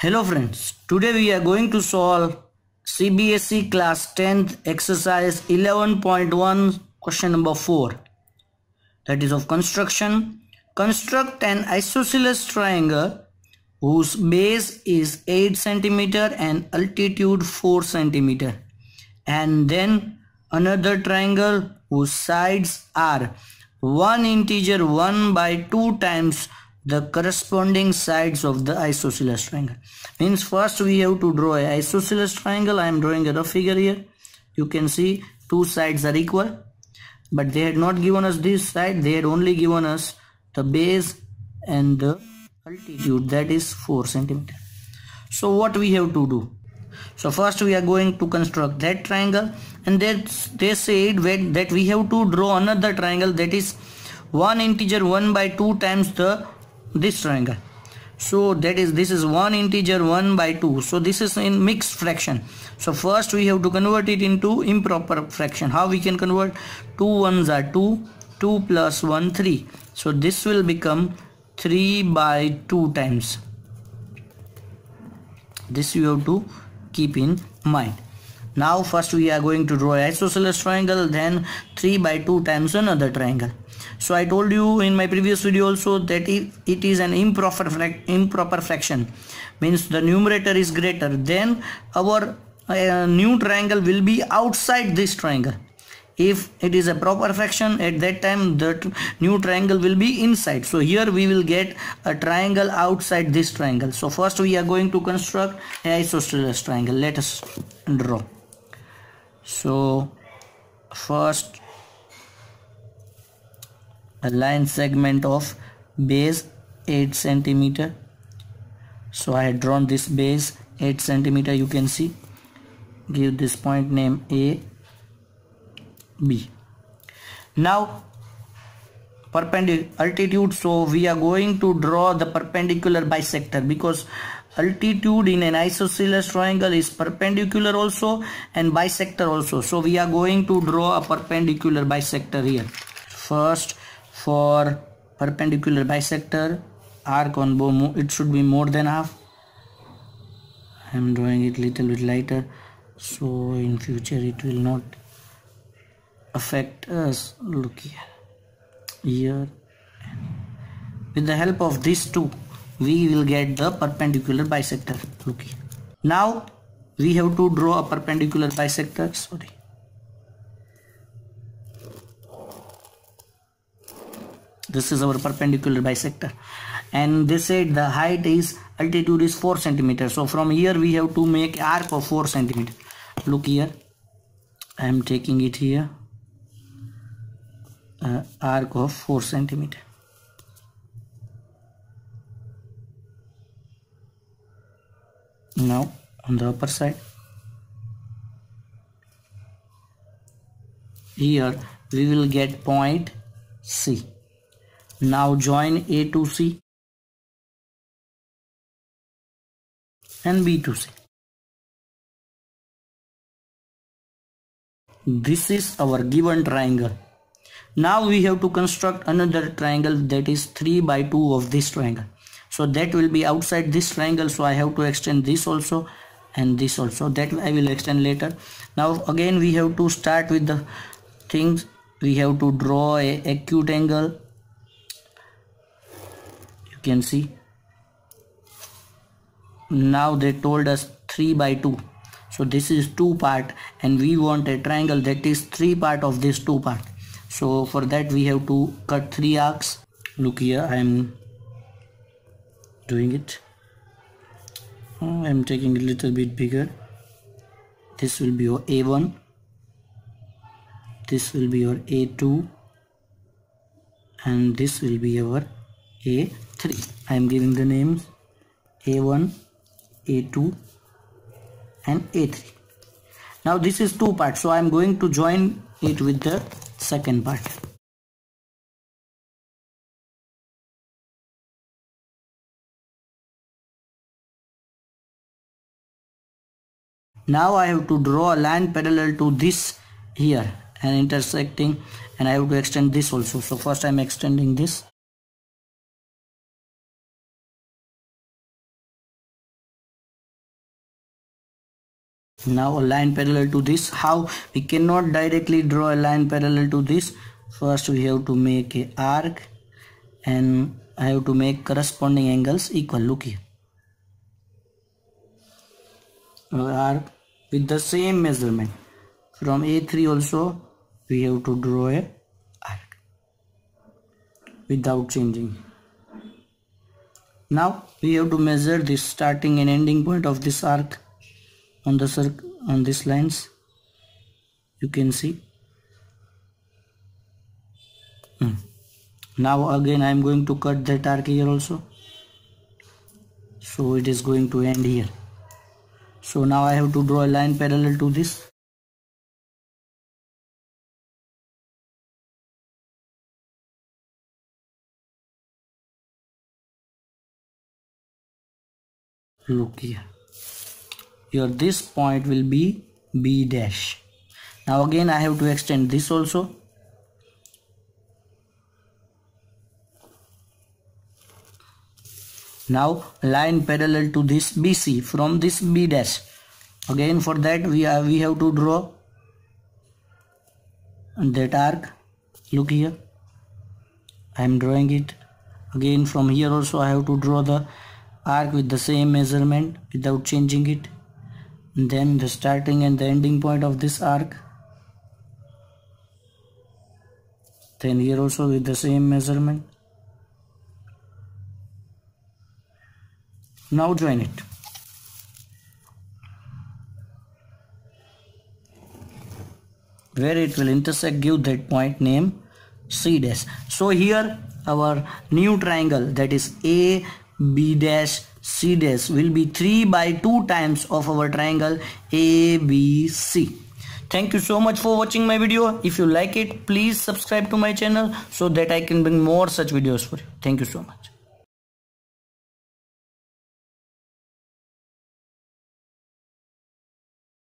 Hello friends, today we are going to solve CBSE class 10th exercise 11.1 question number 4 that is of construction. Construct an isosceles triangle whose base is 8 cm and altitude 4 cm and then another triangle whose sides are one integer 1 by 2 times the corresponding sides of the isosceles triangle. Means first we have to draw a isosceles triangle. I am drawing a rough figure here. You can see two sides are equal but they had not given us this side. They had only given us the base and the altitude that is 4 centimeter. So what we have to do? So first we are going to construct that triangle and they said that we have to draw another triangle that is one integer 1 by 2 times the this triangle. So that is this is one integer 1 by 2 so this is in mixed fraction. So first we have to convert it into improper fraction. How we can convert? Two ones are 2 2 plus 1 3 so this will become 3 by 2 times. This you have to keep in mind now first we are going to draw isosceles triangle then 3 by 2 times another triangle. So i told you in my previous video also that if it is an improper improper fraction. Means the numerator is greater. Then our uh, new triangle will be outside this triangle. If it is a proper fraction at that time the new triangle will be inside. So here we will get a triangle outside this triangle. So first we are going to construct a isosceles triangle. Let us draw so first a line segment of base 8 centimeter. So I had drawn this base 8 centimeter you can see. Give this point name A B. Now perpendicular altitude. So we are going to draw the perpendicular bisector because altitude in an isosceles triangle is perpendicular also and bisector also. So we are going to draw a perpendicular bisector here. First for perpendicular bisector arc on bow it should be more than half. I am drawing it little bit lighter so in future it will not affect us. Look here. Here. With the help of these two we will get the perpendicular bisector. Look here now we have to draw a perpendicular bisector. Sorry. This is our perpendicular bisector. And they said the height is altitude is 4 centimeter so from here we have to make arc of 4 centimeter. Look here. I am taking it here. Uh, arc of 4 centimeter now on the upper side here we will get point C now join A to C and B to C. This is our given triangle. Now we have to construct another triangle that is 3 by 2 of this triangle. So that will be outside this triangle. So I have to extend this also and this also. That I will extend later. Now again we have to start with the things. We have to draw a acute angle you can see now they told us 3 by 2 so this is 2 part and we want a triangle that is 3 part of this 2 part so for that we have to cut 3 arcs look here I am doing it. Oh, I am taking a little bit bigger. This will be your A1 this will be your A2 and this will be our a3 I am giving the names A1 A2 and A3 now this is two parts so I am going to join it with the second part now I have to draw a line parallel to this here and intersecting and I have to extend this also. So first I am extending this. Now a line parallel to this. How? We cannot directly draw a line parallel to this. First we have to make a arc and I have to make corresponding angles equal. Look here. Arc with the same measurement. From a3 also we have to draw a arc without changing. Now we have to measure the starting and ending point of this arc on the circle on these lines. You can see. Hmm. now again I am going to cut that arc here also. So it is going to end here so now I have to draw a line parallel to this. Look here. Here this point will be b dash. Now again I have to extend this also now line parallel to this BC from this B dash. Again for that we have we have to draw that arc. Look here. I am drawing it. Again from here also I have to draw the arc with the same measurement without changing it. Then the starting and the ending point of this arc. Then here also with the same measurement now join it where it will intersect give that point name C dash so here our new triangle that is A B dash C dash will be 3 by 2 times of our triangle ABC. Thank you so much for watching my video. If you like it, please subscribe to my channel so that I can bring more such videos for you. Thank you so much.